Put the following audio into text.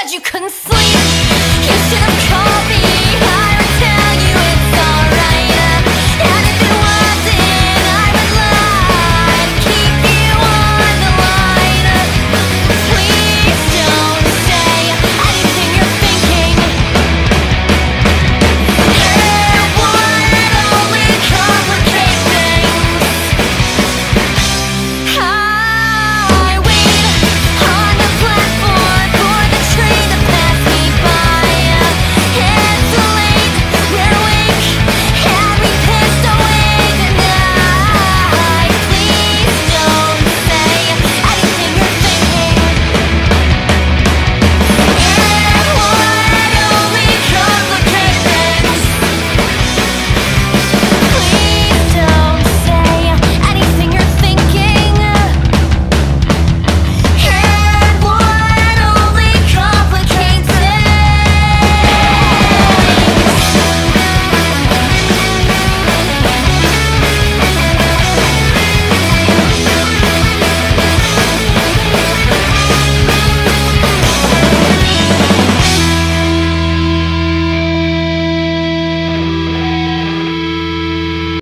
said you couldn't sleep. You should have.